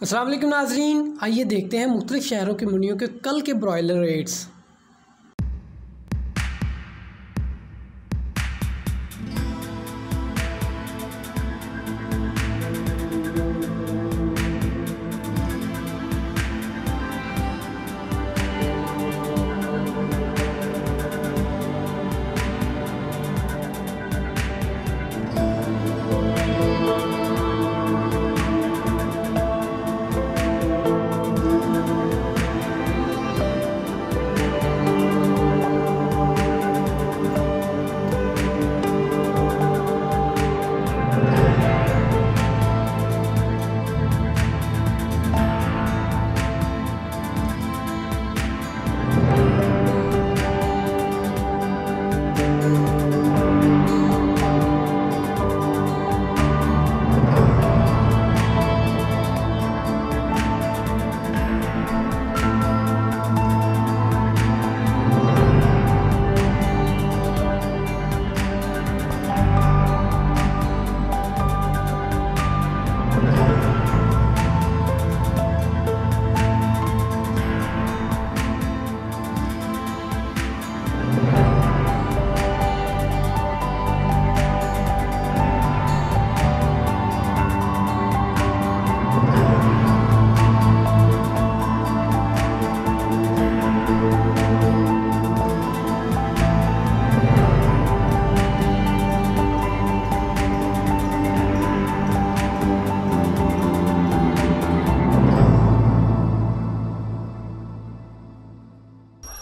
असलम नाजरीन आइए देखते हैं मुख्तलिफ़ शहरों के मुनियों के कल के ब्रॉयलर रेट्स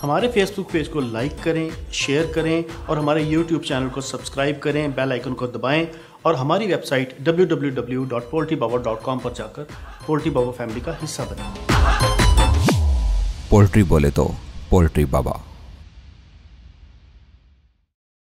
हमारे फेसबुक पेज को लाइक करें शेयर करें और हमारे यूट्यूब चैनल को सब्सक्राइब करें बेल आइकन को दबाएँ और हमारी वेबसाइट www.poultrybaba.com पर जाकर पोल्ट्री बाबा फैमिली का हिस्सा बनें। पोल्ट्री बोले तो पोल्ट्री बाबा